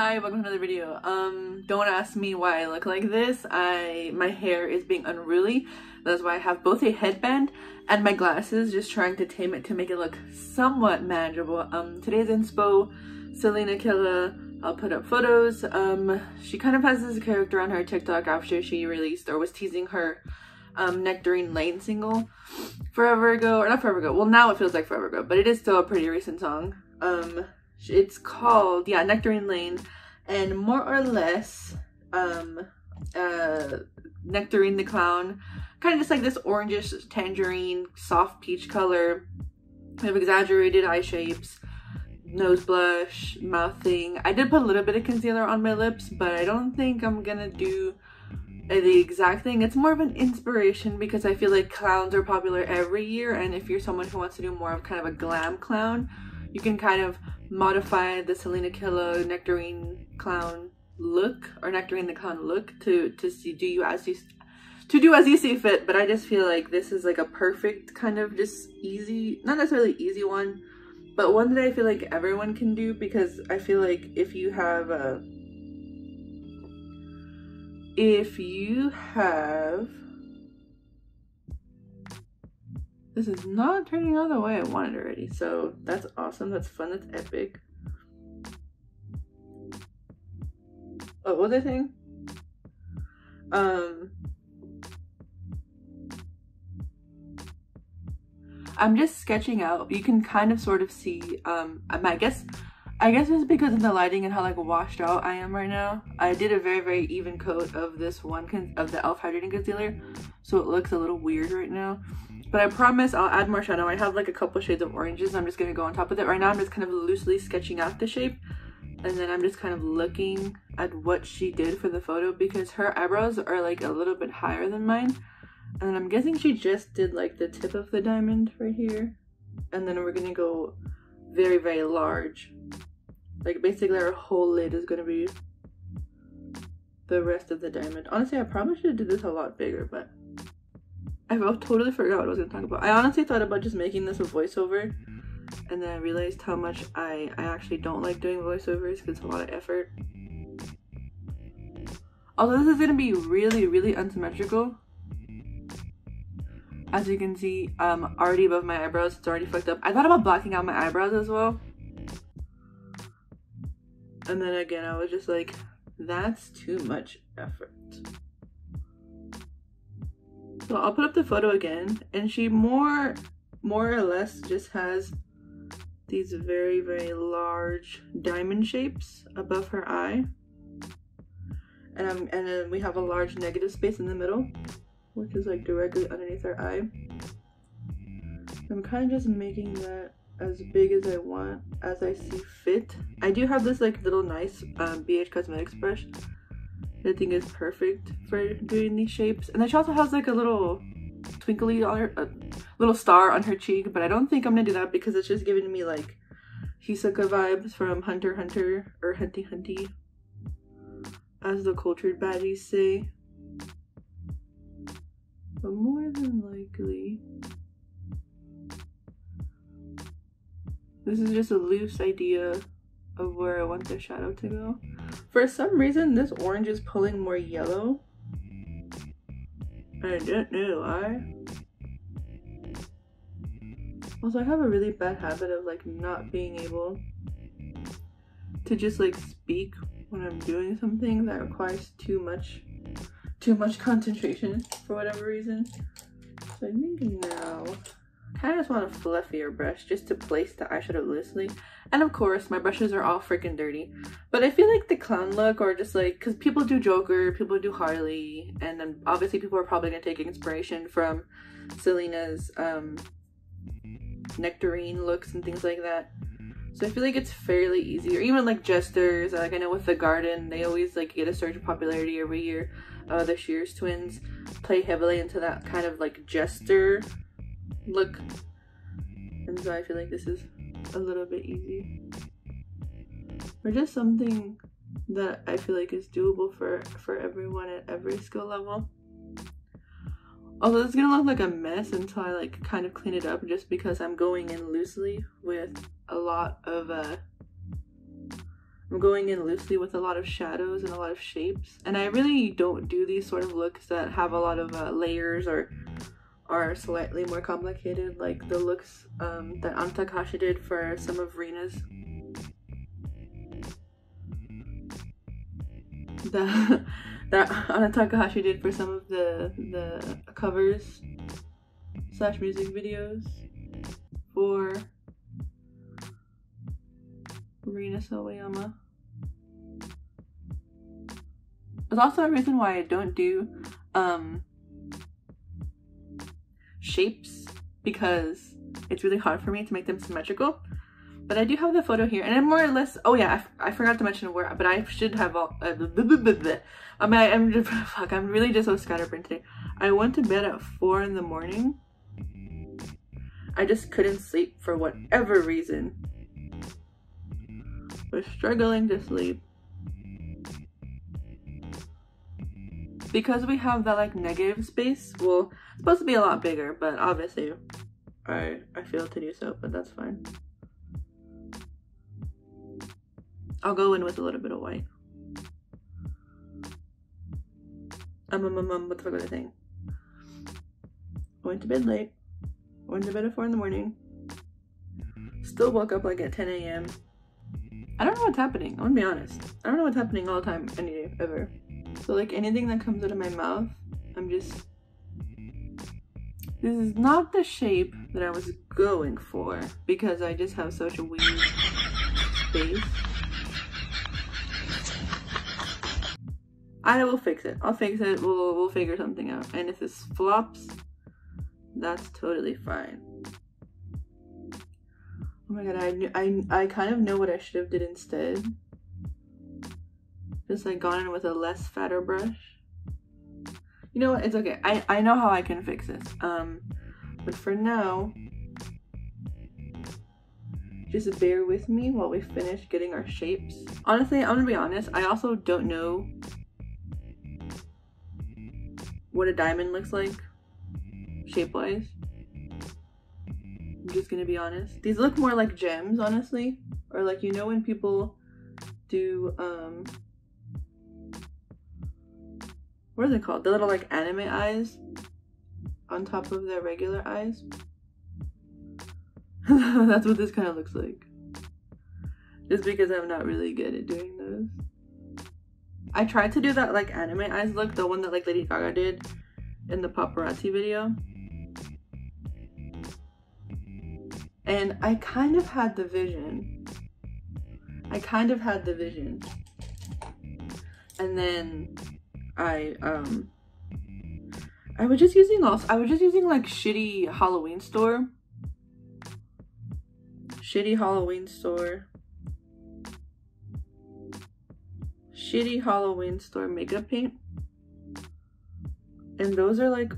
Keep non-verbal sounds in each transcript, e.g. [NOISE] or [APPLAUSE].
Hi, welcome to another video. Um, don't ask me why I look like this. I my hair is being unruly. That's why I have both a headband and my glasses, just trying to tame it to make it look somewhat manageable. Um, today's inspo, Salina Killa. I'll put up photos. Um, she kind of has this character on her TikTok after she released or was teasing her um, Nectarine Lane single forever ago, or not forever ago. Well, now it feels like forever ago, but it is still a pretty recent song. Um, it's called yeah nectarine lane. And more or less um uh nectarine the clown. Kind of just like this orangish tangerine soft peach color we have exaggerated eye shapes nose blush mouth thing. I did put a little bit of concealer on my lips but i don't think i'm gonna do the exact thing. It's more of an inspiration because i feel like clowns are popular every year and if you're someone who wants to do more of kind of a glam clown you can kind of modify the Salina Killa Nectarine Clown look or Nectarine the Clown look to to see do you as you to do as you see fit. But I just feel like this is like a perfect kind of just easy, not necessarily easy one, but one that I feel like everyone can do because I feel like if you have a if you have This is not turning out the way I wanted already. So that's awesome. That's fun. That's epic. Oh, what was I saying? Um, I'm just sketching out. You can kind of sort of see, um, I guess, I guess it's because of the lighting and how like washed out I am right now. I did a very, very even coat of this one, of the e.l.f. Hydrating Concealer. So it looks a little weird right now. But I promise I'll add more shadow. I have like a couple shades of oranges. I'm just going to go on top of it. Right now I'm just kind of loosely sketching out the shape. And then I'm just kind of looking at what she did for the photo because her eyebrows are like a little bit higher than mine. And I'm guessing she just did like the tip of the diamond right here. And then we're going to go very, very large. Like basically our whole lid is going to be the rest of the diamond. Honestly, I probably should have did this a lot bigger, but I totally forgot what I was gonna talk about. I honestly thought about just making this a voiceover and then I realized how much I, I actually don't like doing voiceovers because it's a lot of effort. Although this is gonna be really, really unsymmetrical. As you can see, um, already above my eyebrows, it's already fucked up. I thought about blocking out my eyebrows as well. And then again, I was just like, that's too much effort. So I'll put up the photo again and she more more or less just has these very very large diamond shapes above her eye. And, um, and then we have a large negative space in the middle which is like directly underneath her eye. I'm kind of just making that as big as I want as I see fit. I do have this like little nice um, BH Cosmetics brush I think is perfect for doing these shapes. And then she also has like a little twinkly on her, a little star on her cheek, but I don't think I'm gonna do that because it's just giving me like Hisoka vibes from Hunter Hunter or Hunty Hunty, as the cultured baddies say. But more than likely, this is just a loose idea of where I want the shadow to go. For some reason, this orange is pulling more yellow. I don't know why. Also, I have a really bad habit of like not being able to just like speak when I'm doing something that requires too much too much concentration for whatever reason. So I think now of just want a fluffier brush just to place the eyeshadow loosely. And of course, my brushes are all freaking dirty. But I feel like the clown look or just like, because people do Joker, people do Harley, and then obviously people are probably going to take inspiration from Salina's um, nectarine looks and things like that. So I feel like it's fairly easy. Or even like Jesters, like I know with The Garden, they always like get a surge of popularity every year. Uh, the Shears twins play heavily into that kind of like Jester look. And so I feel like this is a little bit easy. Or just something that I feel like is doable for, for everyone at every skill level. Although it's gonna look like a mess until I like kind of clean it up just because I'm going in loosely with a lot of uh, I'm going in loosely with a lot of shadows and a lot of shapes. And I really don't do these sort of looks that have a lot of uh, layers or are slightly more complicated, like the looks um, that Anna did for some of Rina's. The, [LAUGHS] that Anna Takahashi did for some of the the covers slash music videos for Rina Sawayama. There's also a reason why I don't do um, shapes because it's really hard for me to make them symmetrical. But I do have the photo here, and I'm more or less. Oh yeah, I, forgot to mention where, but I should have all. Uh, I mean, I, am just [LAUGHS] fuck. I'm really just so scatterbrained today. I went to bed at four in the morning. I just couldn't sleep for whatever reason. Was struggling to sleep. Because we have that like negative space, well, it's supposed to be a lot bigger, but obviously I, I failed to do so, but that's fine. I'll go in with a little bit of white. Um, um, um, um what the fuck was I saying? Went to bed late. Went to bed at 4 in the morning. Still woke up like at 10 a.m. I don't know what's happening. I'm gonna be honest. I don't know what's happening all the time, any day, ever. So like anything that comes out of my mouth, I'm just. This is not the shape that I was going for because I just have such a weird space. I will fix it. I'll fix it. We'll we'll figure something out. And if this flops, that's totally fine. Oh my god, I I I kind of know what I should have did instead. Just like gone in with a less fatter brush. You know what? It's okay. I I know how I can fix this. Um, but for now, just bear with me while we finish getting our shapes. Honestly, I'm gonna be honest. I also don't know what a diamond looks like shape-wise. I'm just gonna be honest. These look more like gems, honestly. Or like, you know when people do, um, what are they called? The little like anime eyes on top of their regular eyes. [LAUGHS] That's what this kind of looks like. Just because I'm not really good at doing those. I tried to do that like anime eyes look, the one that like Lady Gaga did in the paparazzi video. And I kind of had the vision. I kind of had the vision. And then I um I was just using also I was just using like shitty Halloween store. Shitty Halloween store. Shitty Halloween store makeup paint. And those are like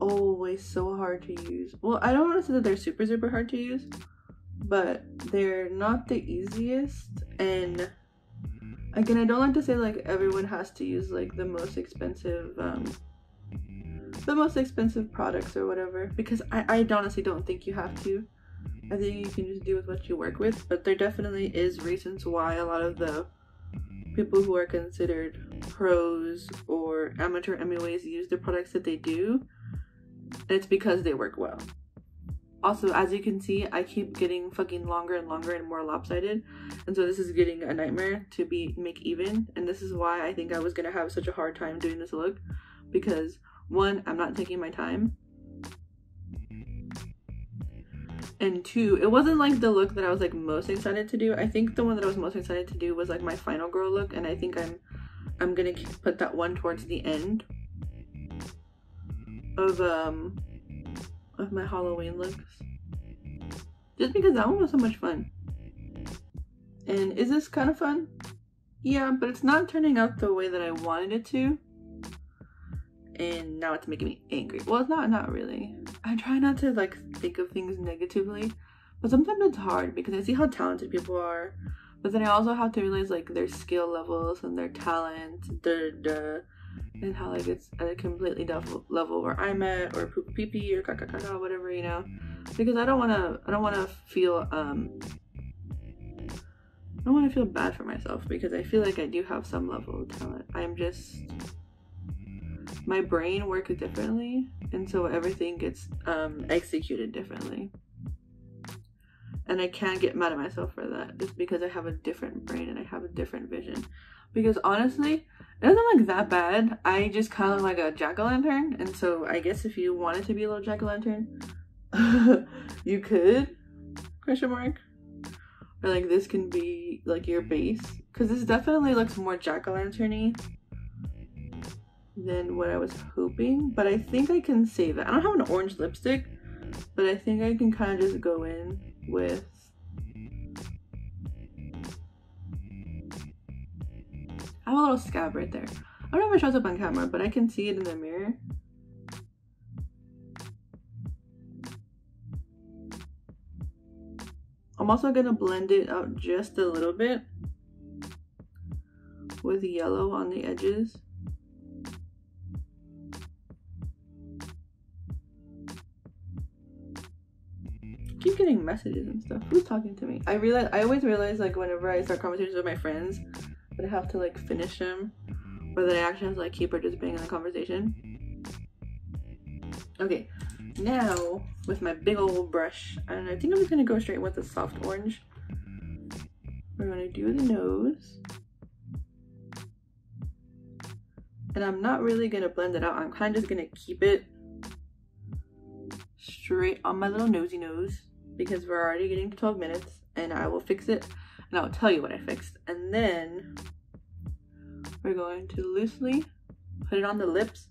always so hard to use. Well, I don't want to say that they're super, super hard to use, but they're not the easiest. And again, I don't like to say like everyone has to use like the most expensive, um, the most expensive products or whatever, because I, I honestly don't think you have to. I think you can just do with what you work with, but there definitely is reasons why a lot of the people who are considered pros or amateur MUAs use the products that they do it's because they work well. Also, as you can see, I keep getting fucking longer and longer and more lopsided. And so this is getting a nightmare to be make even. And this is why I think I was gonna have such a hard time doing this look. Because one, I'm not taking my time. And two, it wasn't like the look that I was like most excited to do. I think the one that I was most excited to do was like my final girl look. And I think I'm I'm gonna put that one towards the end of um of my Halloween looks. Just because that one was so much fun. And is this kind of fun? Yeah, but it's not turning out the way that I wanted it to. And now it's making me angry. Well, it's not, not really. I try not to like think of things negatively, but sometimes it's hard because I see how talented people are. But then I also have to realize like their skill levels and their talent, the the and how like it's at a completely different level where I'm at or poop pee pee or caca whatever you know? Because I don't want to I don't want to feel um I don't want to feel bad for myself because I feel like I do have some level of talent. I'm just my brain works differently and so everything gets um, executed differently. And i can't get mad at myself for that. It's because i have a different brain and i have a different vision because honestly it doesn't look that bad. I just kind of like a jack-o'-lantern and so i guess if you wanted to be a little jack-o'-lantern [LAUGHS] you could question mark. Or like this can be like your base. Because this definitely looks more jack-o'-lantern-y than what I was hoping, but I think I can save it. I don't have an orange lipstick, but I think I can kind of just go in with I have a little scab right there. I don't know if it shows up on camera, but I can see it in the mirror. I'm also gonna blend it out just a little bit with yellow on the edges. keep getting messages and stuff. Who's talking to me? I realize I always realize like whenever I start conversations with my friends that I have to like finish them or that I actually have to like keep participating in the conversation. Okay, now with my big old brush, and I think I'm just gonna go straight with the soft orange. We're gonna do the nose. And I'm not really gonna blend it out. I'm kind of just gonna keep it straight on my little nosy nose because we're already getting to 12 minutes and I will fix it and I'll tell you what I fixed. And then we're going to loosely put it on the lips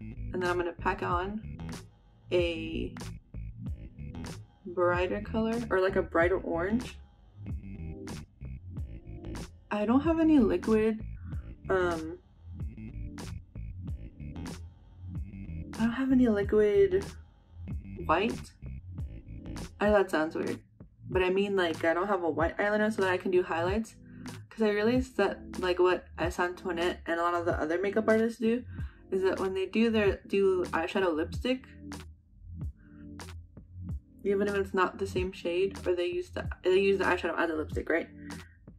and then I'm gonna pack on a brighter color or like a brighter orange. I don't have any liquid um I don't have any liquid white I know that sounds weird, but I mean like I don't have a white eyeliner so that I can do highlights. Because I realized that like what S. Antoinette and a lot of the other makeup artists do is that when they do their do eyeshadow lipstick, even if it's not the same shade, or they use the they use the eyeshadow as a lipstick, right?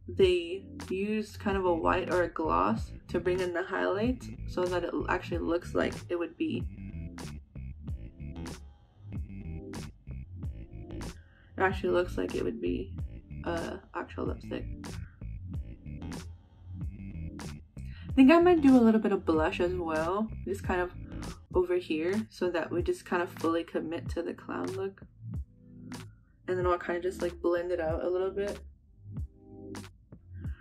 They use kind of a white or a gloss to bring in the highlights so that it actually looks like it would be actually looks like it would be uh, actual lipstick. I think I might do a little bit of blush as well, just kind of over here, so that we just kind of fully commit to the clown look. And then I'll kind of just like blend it out a little bit.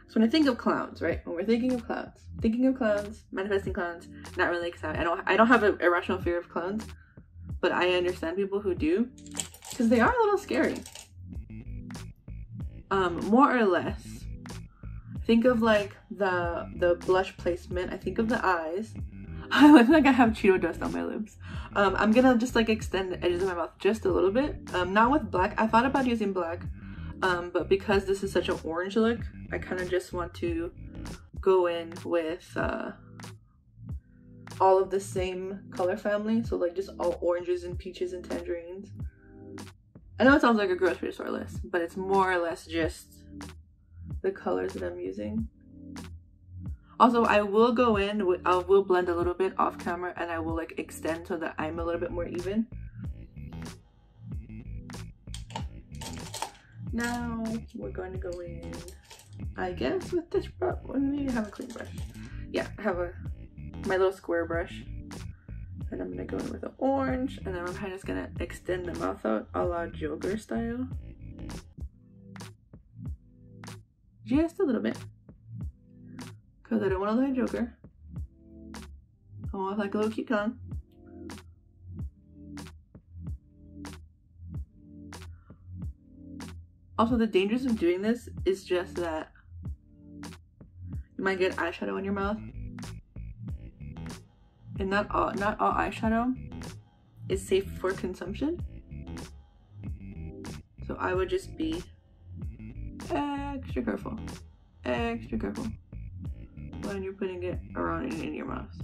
So when I think of clowns, right? When we're thinking of clowns, thinking of clowns, manifesting clowns, not really because I don't I don't have an irrational fear of clowns, but I understand people who do because they are a little scary. Um, more or less. Think of like the the blush placement. I think of the eyes. [LAUGHS] I look like I have Cheeto dust on my lips. Um, I'm gonna just like extend the edges of my mouth just a little bit. Um, not with black. I thought about using black, um, but because this is such an orange look, I kind of just want to go in with uh, all of the same color family. So like just all oranges and peaches and tangerines. I know it sounds like a grocery store list, but it's more or less just the colors that I'm using. Also, I will go in, I will blend a little bit off camera and I will like extend so that I'm a little bit more even. Now we're going to go in, I guess with this brush, maybe have a clean brush. Yeah, I have a, my little square brush. And I'm gonna go in with the orange and then I'm kind of just gonna extend the mouth out a la Joker style. Just a little bit. Cause I don't wanna look like Joker. I want like a little cute clown. Also, the dangers of doing this is just that you might get eyeshadow in your mouth and not all not all eyeshadow is safe for consumption. So I would just be extra careful, extra careful when you're putting it around in, in your mouth.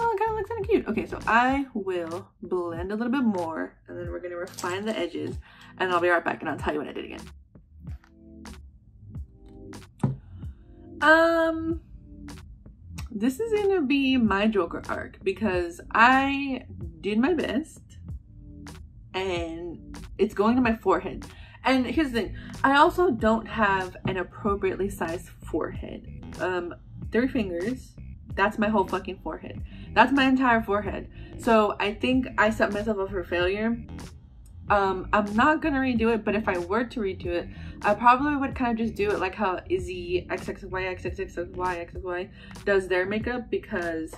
Oh, it kind of looks kind of cute. Okay, so I will blend a little bit more and then we're gonna refine the edges and I'll be right back and I'll tell you what I did again. Um, this is gonna be my Joker arc because I did my best and it's going to my forehead. And here's the thing, I also don't have an appropriately sized forehead. Um, three fingers, that's my whole fucking forehead. That's my entire forehead. So I think I set myself up for failure. Um, I'm not gonna redo it, but if I were to redo it, I probably would kind of just do it like how Izzy XXY XXXY XXY does their makeup because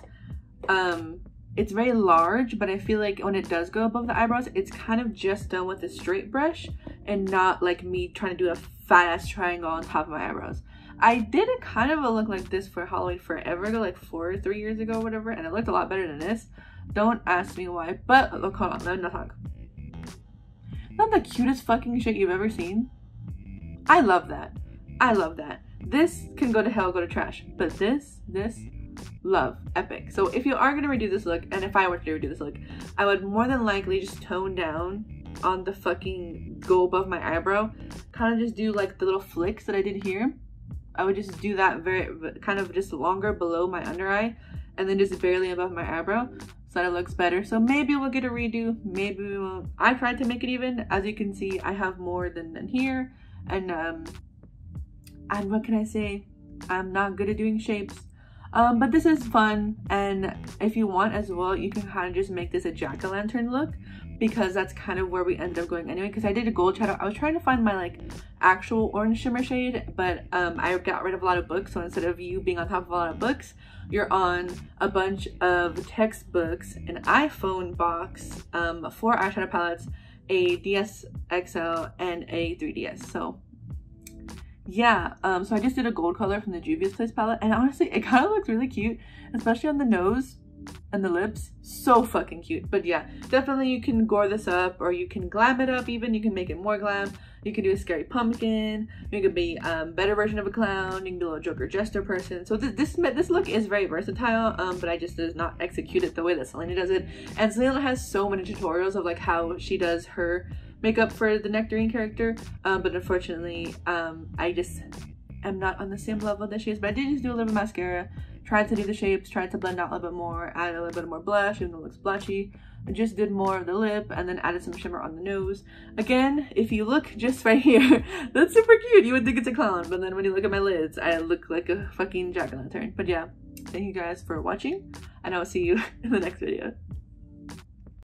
um, it's very large, but I feel like when it does go above the eyebrows, it's kind of just done with a straight brush and not like me trying to do a fat ass triangle on top of my eyebrows. I did a kind of a look like this for Halloween forever ago, like four, or three years ago, whatever, and it looked a lot better than this. Don't ask me why, but look, hold on, let me not talk. Not the cutest fucking shit you've ever seen. I love that. I love that. This can go to hell, go to trash, but this, this, love, epic. So if you are gonna redo this look, and if I were to redo this look, I would more than likely just tone down on the fucking go above my eyebrow, kind of just do like the little flicks that I did here I would just do that very kind of just longer below my under eye and then just barely above my eyebrow so it looks better. So maybe we'll get a redo, maybe we won't. I tried to make it even. As you can see, I have more than, than here. And um, and what can I say? I'm not good at doing shapes. Um, but this is fun and if you want as well, you can kind of just make this a jack-o'-lantern look because that's kind of where we end up going anyway because I did a gold shadow. I was trying to find my like actual orange shimmer shade but um, I got rid of a lot of books so instead of you being on top of a lot of books you're on a bunch of textbooks, an iPhone box, um, four eyeshadow palettes, a DS XL, and a 3DS. So yeah, um, so I just did a gold color from the Juvia's Place palette and honestly it kind of looks really cute, especially on the nose and the lips. So fucking cute. But yeah definitely you can gore this up or you can glam it up even. You can make it more glam. You can do a scary pumpkin. You can be um better version of a clown. You can be a little joker jester person. So this this, this look is very versatile um but i just does not execute it the way that salina does it. And salina has so many tutorials of like how she does her makeup for the nectarine character um but unfortunately um i just am not on the same level that she is but i did just do a little bit of mascara tried to do the shapes, tried to blend out a little bit more, add a little bit more blush, even though it looks blushy. I just did more of the lip and then added some shimmer on the nose. Again, if you look just [LAUGHS] right here, that's super cute. You would think it's a clown, but then when you look at my lids, I look like a fucking jack-o'-lantern. But yeah, thank you guys for watching, and I will see you [LAUGHS] in the next video.